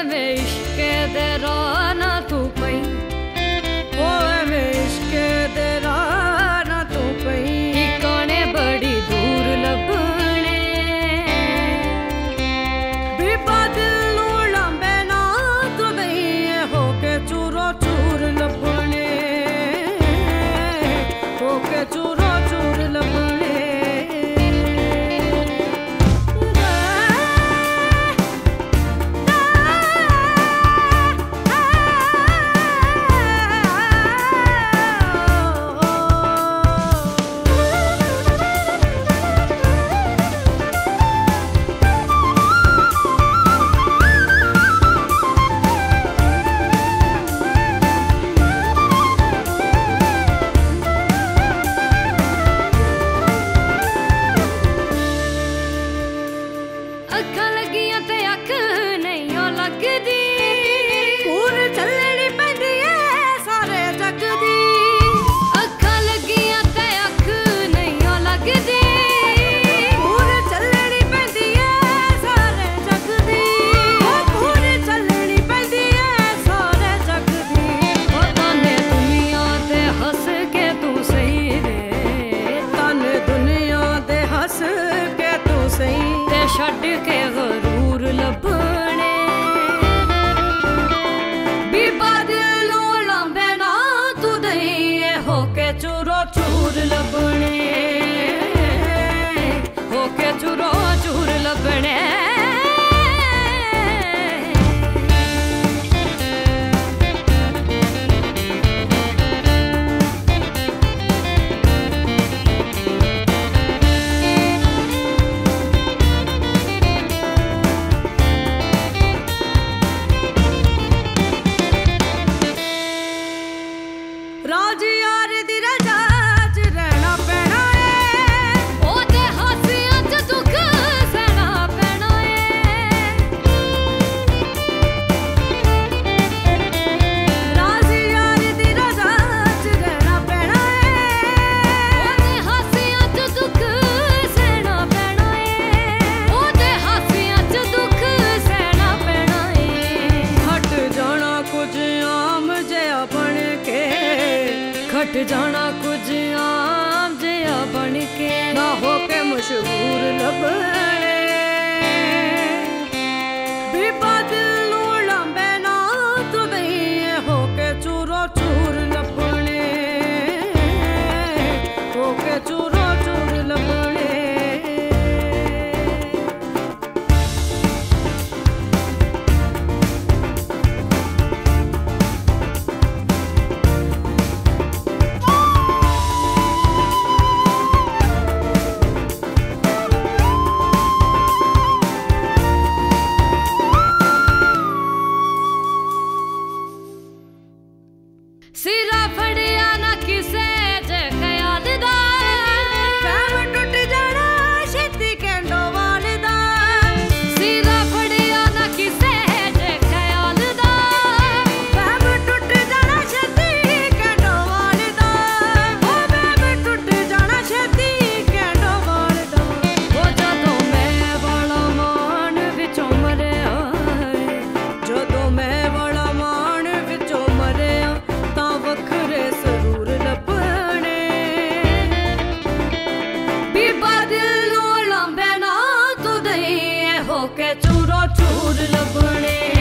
Ewigkeit der ਘਟ ਜਾਣਾ ਕੁਝ ਆਮ ਜਿਹਾ ਬਣ ਕੇ। ਨਾ ਹੋ ਕੇ ਮਸ਼ਹੂਰ ਲੱਭਣੇ। ਚੂਰੋ ਚੂਰ ਲੱਭਣੇ।